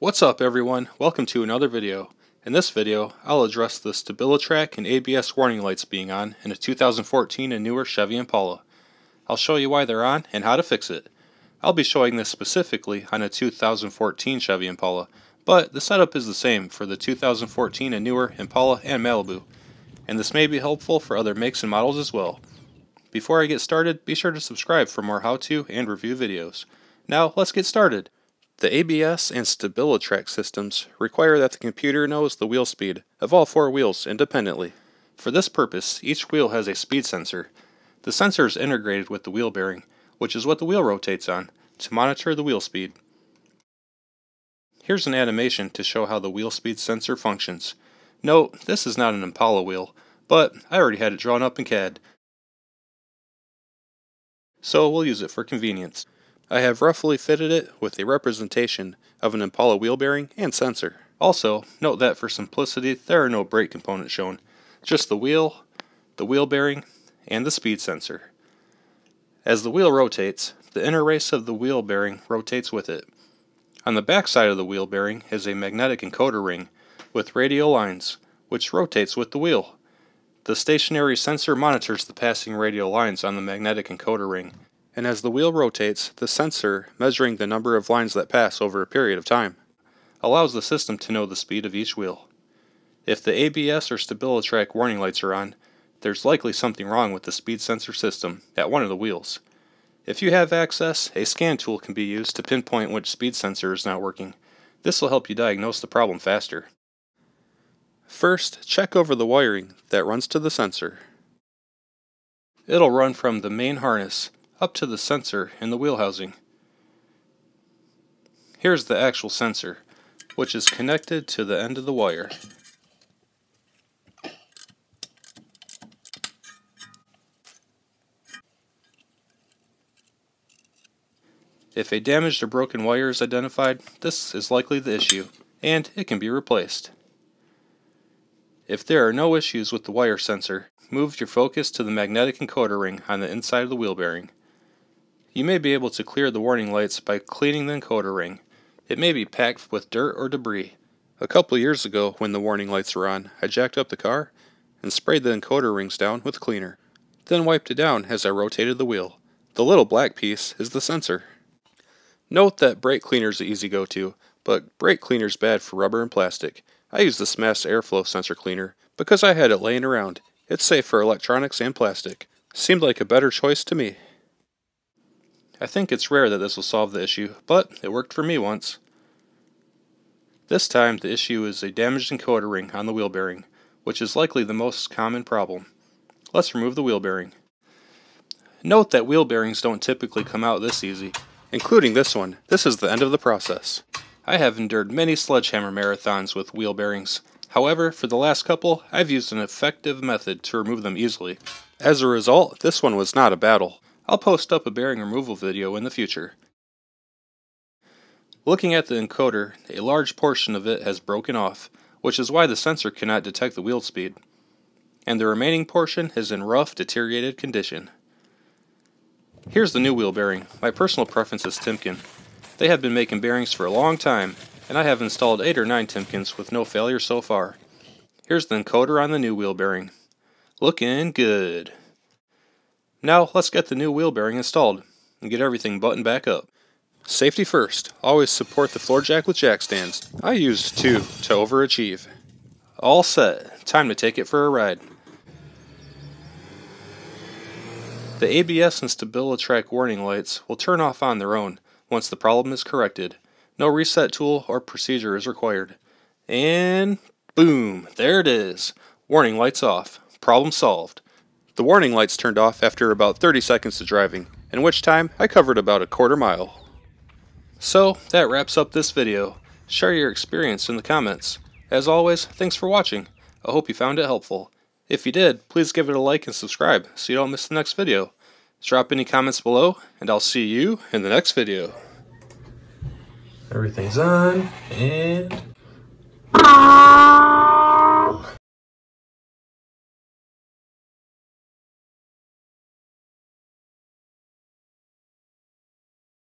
What's up everyone? Welcome to another video. In this video, I'll address the StabiliTrak and ABS warning lights being on in a 2014 and newer Chevy Impala. I'll show you why they're on and how to fix it. I'll be showing this specifically on a 2014 Chevy Impala, but the setup is the same for the 2014 and newer Impala and Malibu, and this may be helpful for other makes and models as well. Before I get started, be sure to subscribe for more how-to and review videos. Now, let's get started. The ABS and StabiliTrak systems require that the computer knows the wheel speed of all four wheels independently. For this purpose, each wheel has a speed sensor. The sensor is integrated with the wheel bearing, which is what the wheel rotates on, to monitor the wheel speed. Here's an animation to show how the wheel speed sensor functions. Note, this is not an Impala wheel, but I already had it drawn up in CAD, so we'll use it for convenience. I have roughly fitted it with a representation of an Impala wheel bearing and sensor. Also, note that for simplicity, there are no brake components shown, just the wheel, the wheel bearing, and the speed sensor. As the wheel rotates, the inner race of the wheel bearing rotates with it. On the back side of the wheel bearing is a magnetic encoder ring with radial lines, which rotates with the wheel. The stationary sensor monitors the passing radial lines on the magnetic encoder ring, and as the wheel rotates, the sensor, measuring the number of lines that pass over a period of time, allows the system to know the speed of each wheel. If the ABS or StabiliTrak warning lights are on, there's likely something wrong with the speed sensor system at one of the wheels. If you have access, a scan tool can be used to pinpoint which speed sensor is not working. This will help you diagnose the problem faster. First, check over the wiring that runs to the sensor. It'll run from the main harness up to the sensor in the wheel housing. Here's the actual sensor, which is connected to the end of the wire. If a damaged or broken wire is identified, this is likely the issue, and it can be replaced. If there are no issues with the wire sensor, move your focus to the magnetic encoder ring on the inside of the wheel bearing. You may be able to clear the warning lights by cleaning the encoder ring. It may be packed with dirt or debris. A couple years ago, when the warning lights were on, I jacked up the car and sprayed the encoder rings down with cleaner, then wiped it down as I rotated the wheel. The little black piece is the sensor. Note that brake cleaner is easy go-to, but brake cleaner is bad for rubber and plastic. I use the Mass Airflow sensor cleaner because I had it laying around. It's safe for electronics and plastic. Seemed like a better choice to me. I think it's rare that this will solve the issue, but it worked for me once. This time the issue is a damaged encoder ring on the wheel bearing, which is likely the most common problem. Let's remove the wheel bearing. Note that wheel bearings don't typically come out this easy, including this one. This is the end of the process. I have endured many sledgehammer marathons with wheel bearings. However, for the last couple, I've used an effective method to remove them easily. As a result, this one was not a battle. I'll post up a bearing removal video in the future. Looking at the encoder, a large portion of it has broken off, which is why the sensor cannot detect the wheel speed. And the remaining portion is in rough, deteriorated condition. Here's the new wheel bearing. My personal preference is Timken. They have been making bearings for a long time, and I have installed 8 or 9 Timkens with no failure so far. Here's the encoder on the new wheel bearing. Looking good. Now let's get the new wheel bearing installed and get everything buttoned back up. Safety first. Always support the floor jack with jack stands. I used two to overachieve. All set. Time to take it for a ride. The ABS and StabiliTrak warning lights will turn off on their own once the problem is corrected. No reset tool or procedure is required. And boom, there it is. Warning lights off. Problem solved. The warning lights turned off after about 30 seconds of driving, in which time I covered about a quarter mile. So, that wraps up this video. Share your experience in the comments. As always, thanks for watching. I hope you found it helpful. If you did, please give it a like and subscribe so you don't miss the next video. Drop any comments below, and I'll see you in the next video. Everything's on, and...